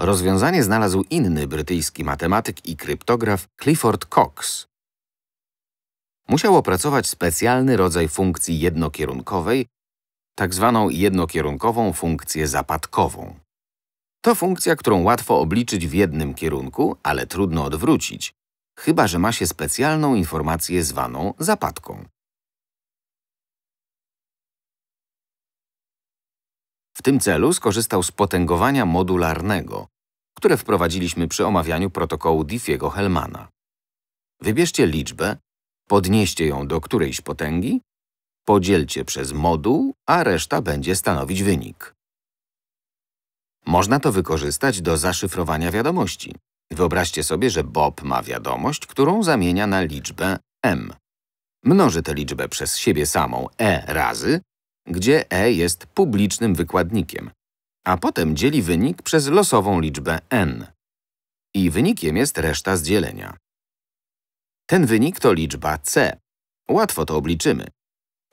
Rozwiązanie znalazł inny brytyjski matematyk i kryptograf Clifford Cox. Musiał opracować specjalny rodzaj funkcji jednokierunkowej, tak zwaną jednokierunkową funkcję zapadkową. To funkcja, którą łatwo obliczyć w jednym kierunku, ale trudno odwrócić, chyba że ma się specjalną informację zwaną zapadką. W tym celu skorzystał z potęgowania modularnego, które wprowadziliśmy przy omawianiu protokołu Diffiego-Hellmana. Wybierzcie liczbę, podnieście ją do którejś potęgi, podzielcie przez moduł, a reszta będzie stanowić wynik. Można to wykorzystać do zaszyfrowania wiadomości. Wyobraźcie sobie, że Bob ma wiadomość, którą zamienia na liczbę m. Mnoży tę liczbę przez siebie samą e razy, gdzie e jest publicznym wykładnikiem, a potem dzieli wynik przez losową liczbę n. I wynikiem jest reszta z dzielenia. Ten wynik to liczba c. Łatwo to obliczymy.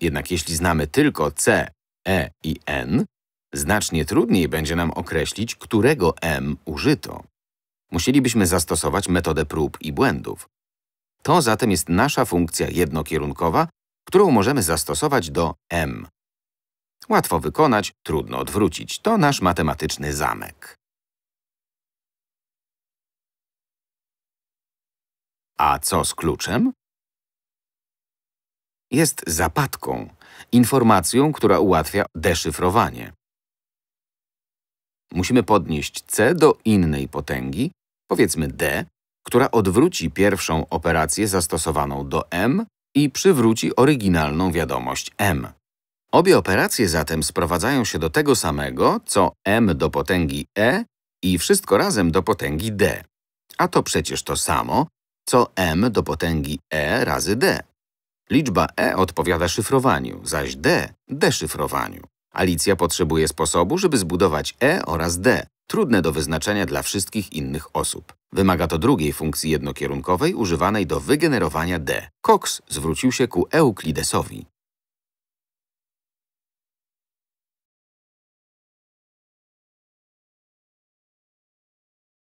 Jednak jeśli znamy tylko c, e i n, znacznie trudniej będzie nam określić, którego m użyto. Musielibyśmy zastosować metodę prób i błędów. To zatem jest nasza funkcja jednokierunkowa, którą możemy zastosować do m. Łatwo wykonać, trudno odwrócić. To nasz matematyczny zamek. A co z kluczem? Jest zapadką, informacją, która ułatwia deszyfrowanie. Musimy podnieść c do innej potęgi, powiedzmy d, która odwróci pierwszą operację zastosowaną do m i przywróci oryginalną wiadomość m. Obie operacje zatem sprowadzają się do tego samego, co m do potęgi e i wszystko razem do potęgi d. A to przecież to samo, co m do potęgi e razy d. Liczba e odpowiada szyfrowaniu, zaś d – deszyfrowaniu. Alicja potrzebuje sposobu, żeby zbudować e oraz d, trudne do wyznaczenia dla wszystkich innych osób. Wymaga to drugiej funkcji jednokierunkowej używanej do wygenerowania d. Cox zwrócił się ku Euklidesowi.